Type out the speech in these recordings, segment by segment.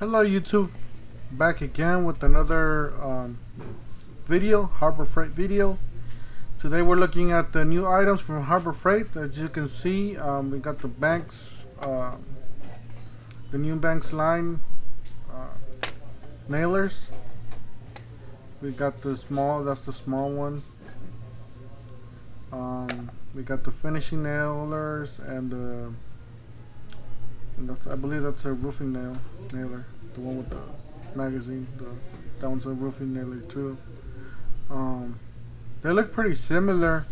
Hello YouTube, back again with another um, video, Harbor Freight video. Today we're looking at the new items from Harbor Freight. As you can see, um, we got the Banks, uh, the new Banks line uh, nailers. We got the small, that's the small one. Um, we got the finishing nailers and the and I believe that's a roofing nail nailer, the one with the magazine. The, that one's a roofing nailer too. Um, they look pretty similar.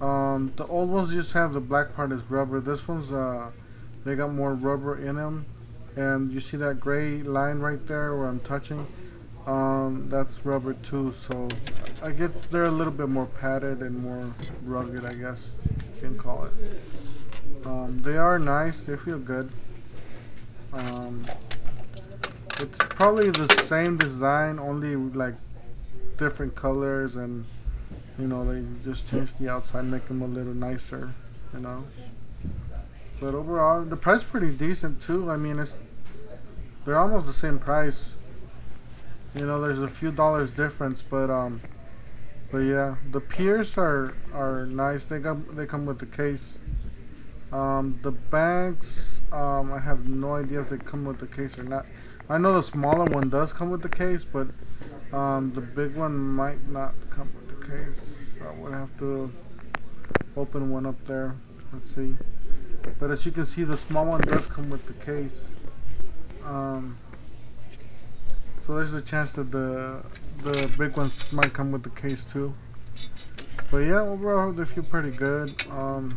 Um, the old ones just have the black part is rubber. This one's uh, they got more rubber in them, and you see that gray line right there where I'm touching. Um, that's rubber too. So I guess they're a little bit more padded and more rugged. I guess you can call it. Um, they are nice. They feel good. Um, it's probably the same design, only like different colors, and you know they just change the outside, make them a little nicer, you know. But overall, the price pretty decent too. I mean, it's they're almost the same price. You know, there's a few dollars difference, but um, but yeah, the piers are are nice. They come they come with the case. Um, the Banks, um, I have no idea if they come with the case or not. I know the smaller one does come with the case, but um, the big one might not come with the case. I would have to open one up there. Let's see. But as you can see, the small one does come with the case. Um, so there's a chance that the the big ones might come with the case too. But yeah, overall they feel pretty good. Um,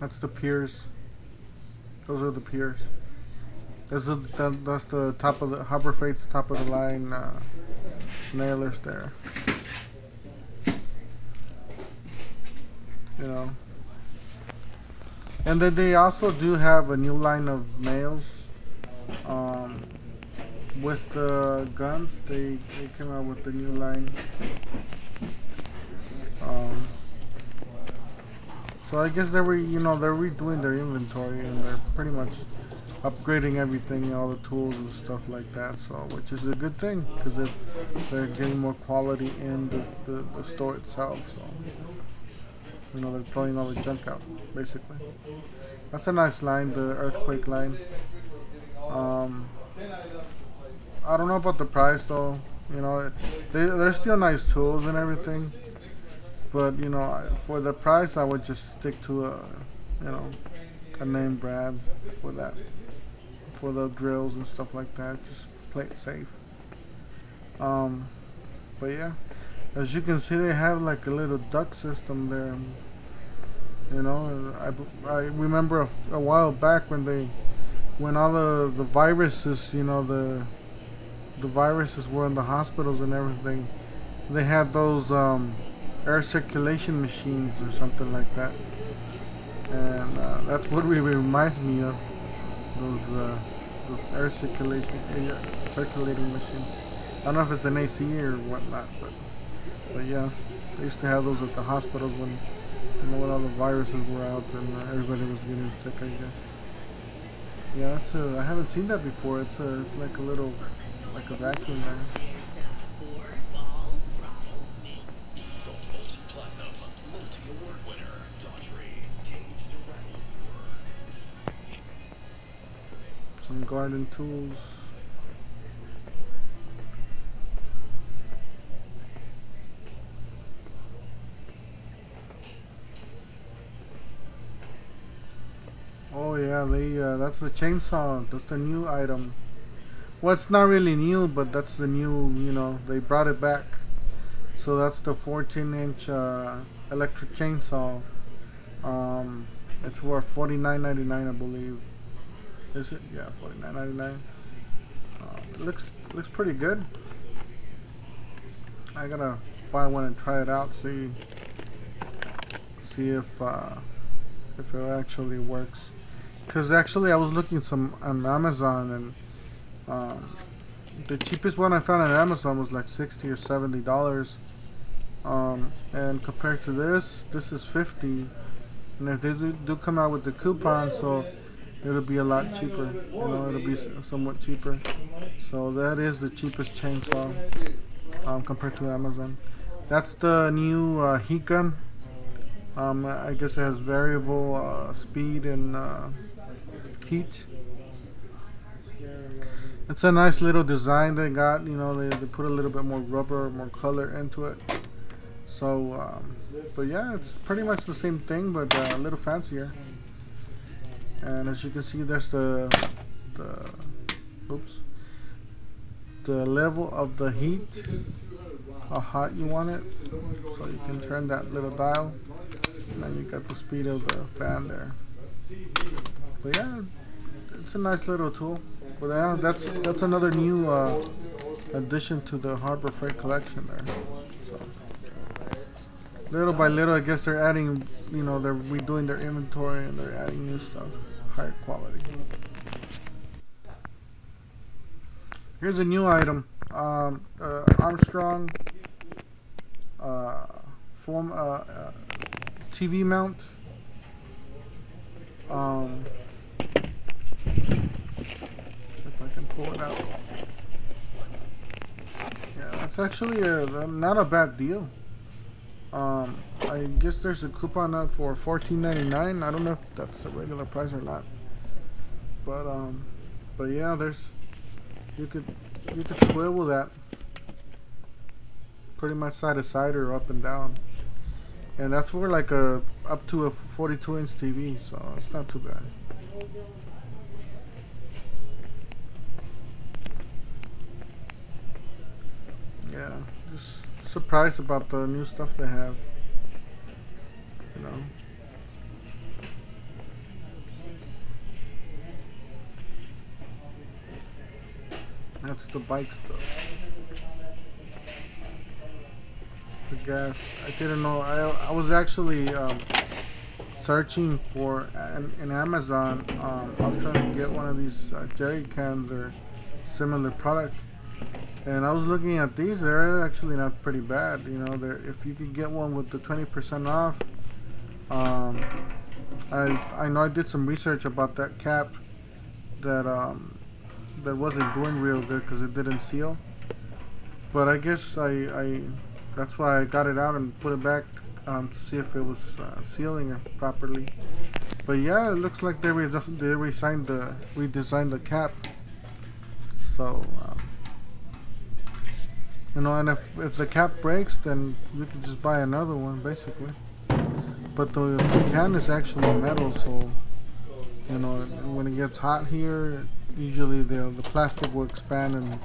That's the piers. Those are the piers. This is that, that's the top of the Harbor Freight's top of the line uh, nailers there. You know. And then they also do have a new line of nails. Um, with the guns, they, they came out with the new line. Um, so I guess they were, you know, they're redoing their inventory and they're pretty much upgrading everything, all the tools and stuff like that. So, which is a good thing because they're, they're getting more quality in the, the, the store itself. So, you know, they're throwing all the junk out, basically. That's a nice line, the earthquake line. Um, I don't know about the price though. You know, they, they're still nice tools and everything. But you know, for the price, I would just stick to a, you know, a name brand for that, for the drills and stuff like that. Just play it safe. Um, but yeah, as you can see, they have like a little duct system there. You know, I, I remember a, a while back when they, when all the the viruses, you know, the the viruses were in the hospitals and everything. They had those um, air circulation machines or something like that. And uh, that's what really reminds me of those uh, those air circulation air circulating machines. I don't know if it's an AC or whatnot, but but yeah, they used to have those at the hospitals when you know when all the viruses were out and uh, everybody was getting sick. I guess. Yeah, it's a, I haven't seen that before. It's a, it's like a little like a vacuum there. Some garden tools. Oh yeah, they uh, that's the chainsaw. That's the new item. Well, it's not really new, but that's the new. You know, they brought it back. So that's the 14-inch uh, electric chainsaw. Um, it's worth 49.99, I believe. Is it? Yeah, forty nine ninety nine. Uh, it looks looks pretty good. I gotta buy one and try it out. See see if uh, if it actually works. Cause actually I was looking some on Amazon and um, the cheapest one I found on Amazon was like sixty or seventy dollars. Um, and compared to this, this is fifty and if they do, do come out with the coupon, so it'll be a lot cheaper. You know, it'll be somewhat cheaper. So that is the cheapest chainsaw um, compared to Amazon. That's the new uh, heat gun. Um, I guess it has variable uh, speed and uh, heat. It's a nice little design they got. You know, they, they put a little bit more rubber, more color into it. So, um, but yeah, it's pretty much the same thing, but uh, a little fancier. And as you can see, there's the the oops the level of the heat, how hot you want it. So you can turn that little dial, and then you got the speed of the fan there. But yeah, it's a nice little tool. But yeah, that's that's another new uh, addition to the Harbor Freight collection there. So little by little, I guess they're adding, you know, they're redoing their inventory and they're adding new stuff, higher quality. Here's a new item. Um, uh, Armstrong uh, form uh, uh TV mount. Um, if I can pull it out. Yeah, that's actually a, not a bad deal. Um, I guess there's a coupon out for $14.99. I don't know if that's the regular price or not. But um, but yeah, there's you could you could swivel that pretty much side to side or up and down. And that's for like a up to a 42 inch TV, so it's not too bad. Yeah, just surprised about the new stuff they have. You know. That's the bike stuff. The gas. I didn't know. I, I was actually um, searching for an, Amazon. Um, I was trying to get one of these uh, jerry cans or similar product. And I was looking at these. They're actually not pretty bad. You know, if you could get one with the 20% off. Um, I I know I did some research about that cap that um, that wasn't doing real good because it didn't seal. But I guess I, I that's why I got it out and put it back um, to see if it was uh, sealing properly. But yeah, it looks like they they resigned the redesigned the cap. So um, you know, and if if the cap breaks, then you can just buy another one basically. But the, the can is actually metal, so you know when it gets hot here usually the the plastic will expand and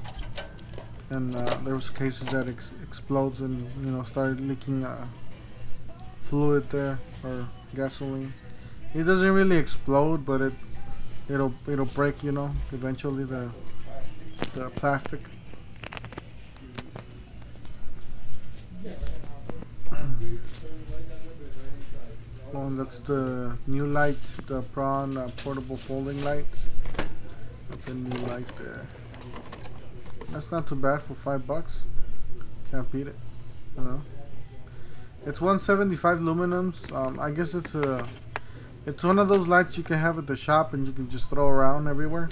and uh, there was cases that ex explodes and you know started leaking uh, fluid there or gasoline. It doesn't really explode, but it it'll it'll break you know eventually the the plastic. That's the new light, the Braun uh, portable folding light. That's a new light there. That's not too bad for five bucks. Can't beat it. You know. It's 175 luminums. Um, I guess it's a. It's one of those lights you can have at the shop and you can just throw around everywhere.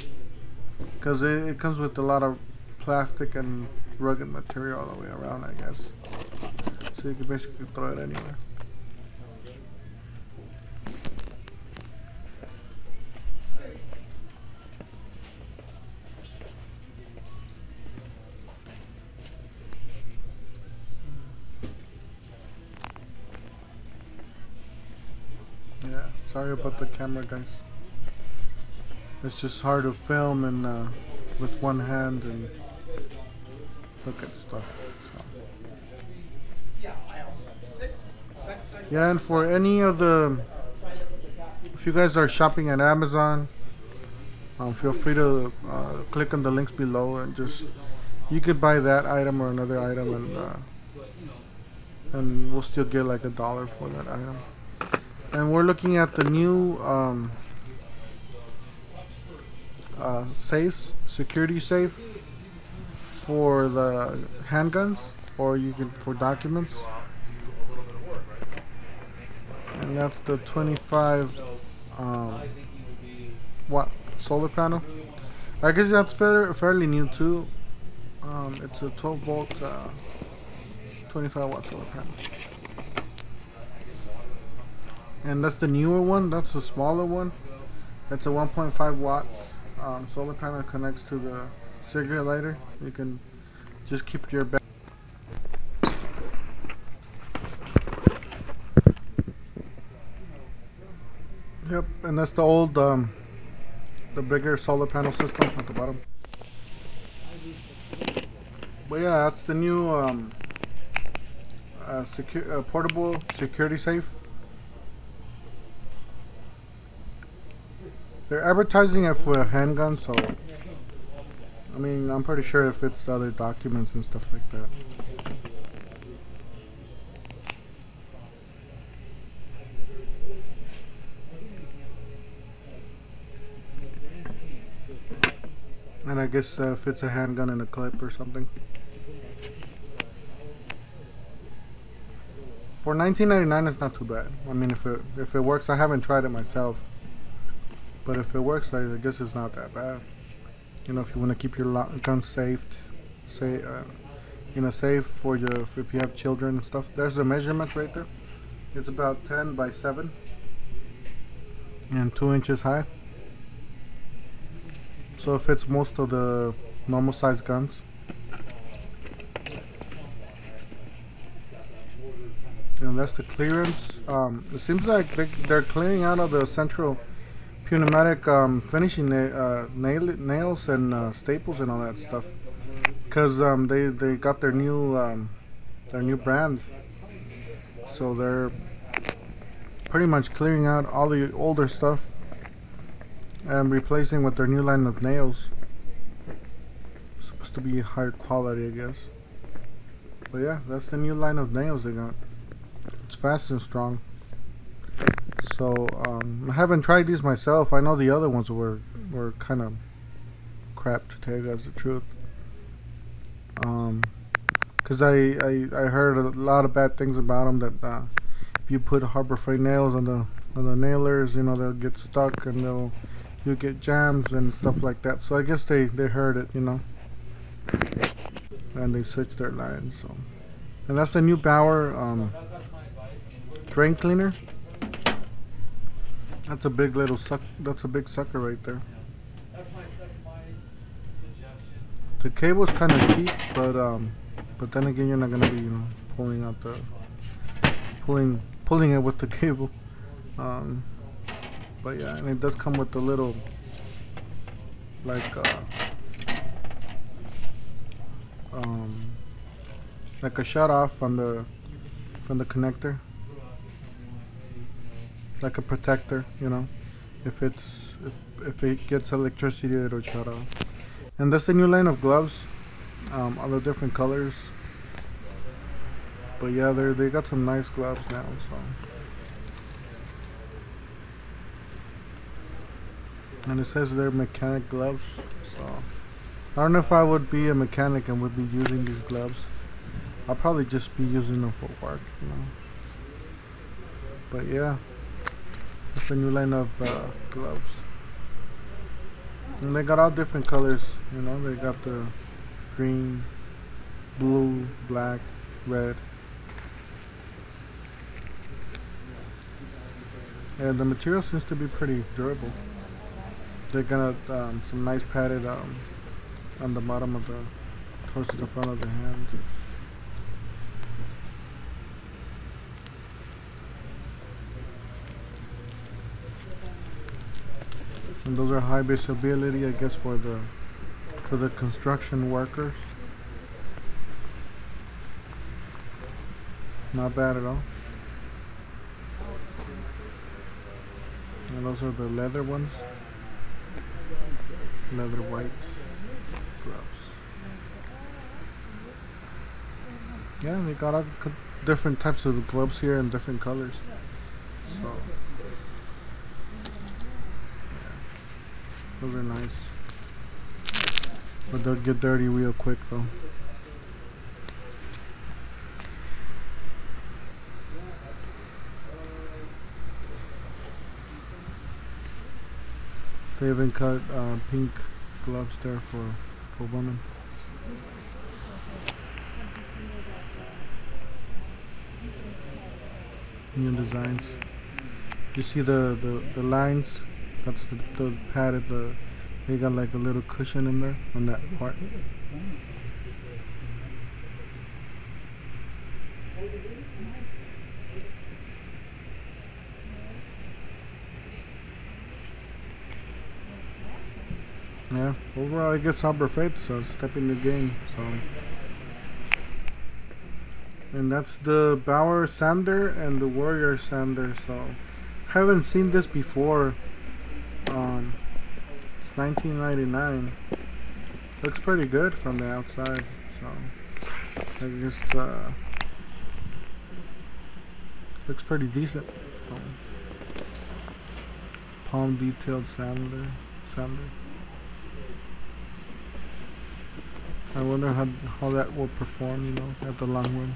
Cause it, it comes with a lot of plastic and rugged material all the way around, I guess. So you can basically throw it anywhere. Sorry about the camera, guys. It's just hard to film and uh, with one hand and look at stuff. So. Yeah, and for any of the, if you guys are shopping at Amazon, um, feel free to uh, click on the links below and just you could buy that item or another item and uh, and we'll still get like a dollar for that item and we're looking at the new um, uh, safes, security safe for the handguns, or you can for documents. and that's the 25 um, watt solar panel. I guess that's fairly, fairly new too. Um, it's a 12 volt, uh, 25 watt solar panel. And that's the newer one. That's the smaller one. that's a 1.5 watt um, solar panel connects to the cigarette lighter. You can just keep your Yep, and that's the old, um, the bigger solar panel system at the bottom. But yeah, that's the new um, uh, secure, uh, portable security safe. They're advertising it for a handgun, so I mean, I'm pretty sure it fits the other documents and stuff like that. And I guess uh, fits a handgun in a clip or something. For 19.99, it's not too bad. I mean, if it if it works, I haven't tried it myself, but if it works, I guess it's not that bad. You know, if you want to keep your gun safe, say, uh, you know, safe for your if you have children and stuff. There's the measurements right there. It's about 10 by 7 and 2 inches high. So it fits most of the normal size guns. And that's the clearance. Um, it seems like they, they're clearing out of the central pneumatic um, finishing na uh, nail nails and uh, staples and all that stuff. Cause um, they they got their new um, their new brands, so they're pretty much clearing out all the older stuff and replacing with their new line of nails. supposed to be higher quality, I guess. But yeah, that's the new line of nails they got. It's fast and strong. So um, I haven't tried these myself. I know the other ones were were kind of crap to tell you guys the truth. Um, cause I, I I heard a lot of bad things about them. That uh, if you put Harbor Freight nails on the on the nailers, you know they'll get stuck and they'll you get jams and stuff like that. So I guess they they heard it, you know, and they switched their line. So, and that's the new Bauer um, drain cleaner. That's a big little suck. That's a big sucker right there. The cable's kind of cheap, but um, but then again, you're not gonna be you know pulling out the pulling pulling it with the cable. Um, but yeah, and it does come with a little like uh, um, like a shut off from the from the connector like a protector, you know. If it's if, it gets electricity, it'll shut off. And that's the new line of gloves, um, all the different colors. But yeah, they they got some nice gloves now, so. And it says they're mechanic gloves, so I don't know if I would be a mechanic and would be using these gloves. I'll probably just be using them for work, you know. But yeah. It's a new line of uh, gloves. And they got all different colors, you know, they got the green, blue, black, red. And the material seems to be pretty durable. They got um, some nice padded um, on the bottom of the, towards the front of the hand. And those are high visibility I guess for the for the construction workers. Not bad at all. And those are the leather ones. Leather white gloves. Yeah they got all different types of gloves here in different colors. So Those are nice. But they'll get dirty real quick though. They even cut uh, pink gloves there for, for women. New designs. You see the, the, the lines that's the, the padded, the, they got like a little cushion in there on that part. Yeah, overall I guess Harbor Freight so step in the game, so. And that's the Bauer Sander and the Warrior Sander so. Haven't seen this before um, it's 1999 looks pretty good from the outside so. I just uh, looks pretty decent. Palm detailed sander sander I wonder how how that will perform, you know, at the long run.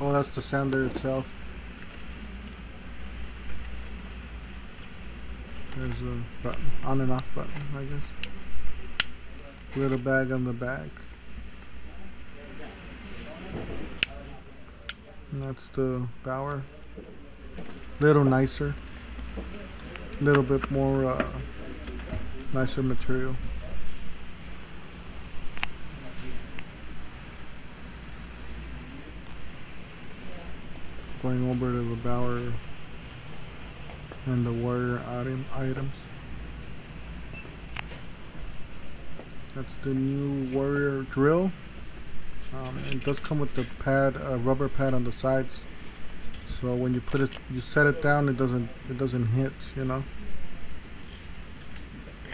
Oh, that's the sander itself. There's a button, on and off button, I guess. Little bag on the back. And that's the Bauer. Little nicer. Little bit more uh, nicer material. Going over to the Bauer and the Warrior item items. That's the new Warrior drill. Um, it does come with the pad, a rubber pad on the sides. So when you put it, you set it down, it doesn't, it doesn't hit, you know.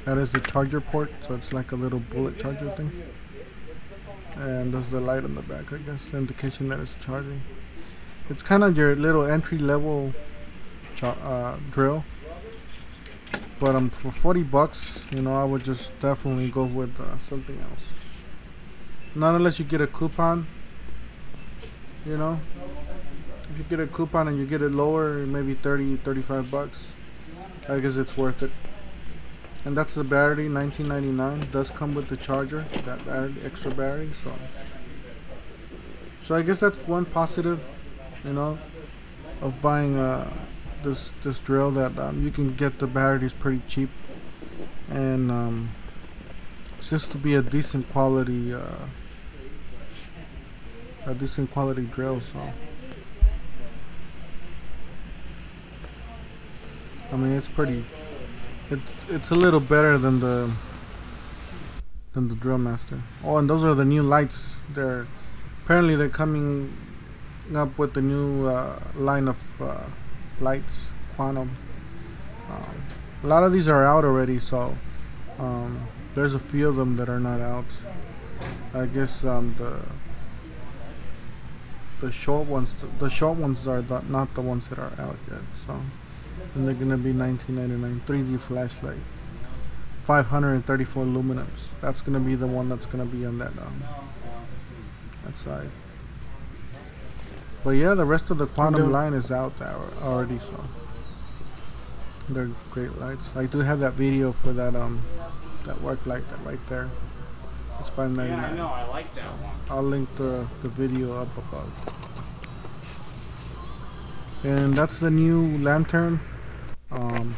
That is the charger port, so it's like a little bullet charger thing. And there's the light on the back, I guess, the indication that it's charging. It's kind of your little entry level uh, drill. But um, for 40 bucks, you know, I would just definitely go with uh, something else. Not unless you get a coupon, you know. If you get a coupon and you get it lower, maybe 30, 35 bucks, I guess it's worth it and that's the battery 1999 does come with the charger that battery, extra battery so so I guess that's one positive you know of buying uh, this this drill that um, you can get the batteries pretty cheap and um, just to be a decent quality uh, a decent quality drill so I mean it's pretty it's it's a little better than the than the Drill Master. Oh, and those are the new lights. They're apparently they're coming up with the new uh, line of uh, lights, Quantum. Um, a lot of these are out already, so um, there's a few of them that are not out. I guess um, the the short ones, the short ones are the, not the ones that are out yet. So and they're gonna be 19.99 3D flashlight 534 luminums that's gonna be the one that's gonna be on that um, that side but yeah the rest of the quantum line is out there already so. They're great lights. I do have that video for that um that work light that right there. It's 5.99 yeah I know. I like that one. I'll link the the video up above. And that's the new lantern. Um,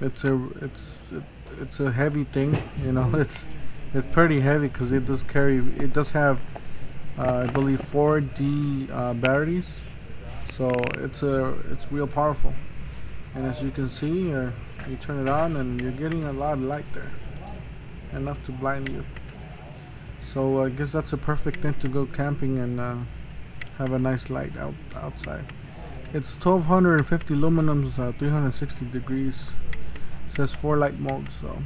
it's a it's it, it's a heavy thing you know it's it's pretty heavy because it does carry it does have uh, I believe 4D uh, batteries. So it's a it's real powerful. And as you can see uh, you turn it on and you're getting a lot of light there. Enough to blind you. So I guess that's a perfect thing to go camping and uh, have a nice light out outside. It's 1250 luminums, uh, 360 degrees. It says four light modes, so.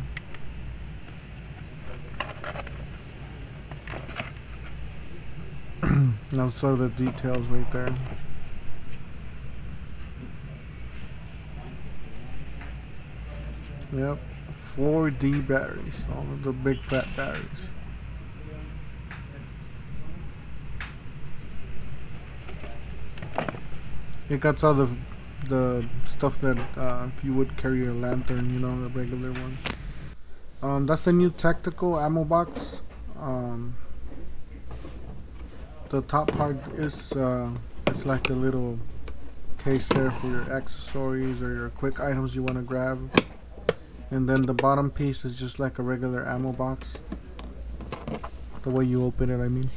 Now so the details right there. Yep, 4D batteries, all of the big fat batteries. It got all the the stuff that uh, you would carry a lantern, you know, the regular one. Um, that's the new tactical ammo box. Um, the top part is uh, it's like a little case there for your accessories or your quick items you want to grab. And then the bottom piece is just like a regular ammo box. The way you open it, I mean.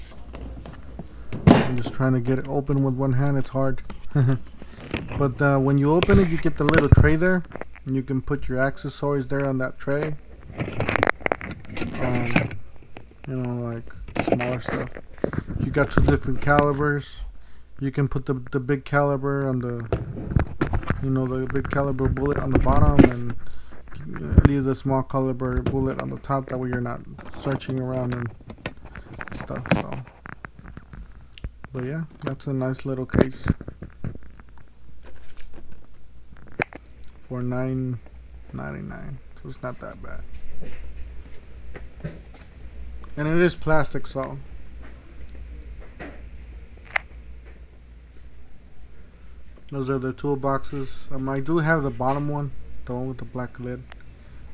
I'm just trying to get it open with one hand, it's hard. but uh, when you open it, you get the little tray there. You can put your accessories there on that tray. Um, you know, like smaller stuff. You got two different calibers. You can put the, the big caliber on the, you know, the big caliber bullet on the bottom and uh, leave the small caliber bullet on the top. That way you're not searching around and stuff. So, but yeah, that's a nice little case for nine ninety nine. So it's not that bad, and it is plastic, so. Those are the toolboxes. Um, I do have the bottom one, the one with the black lid.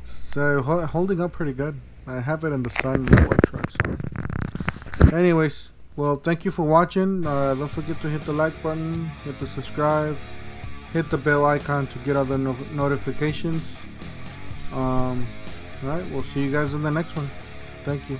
So holding up pretty good. I have it in the sun in the work truck. So, anyways, well, thank you for watching. Uh, don't forget to hit the like button, hit the subscribe, hit the bell icon to get other no notifications. Um, all right, we'll see you guys in the next one. Thank you.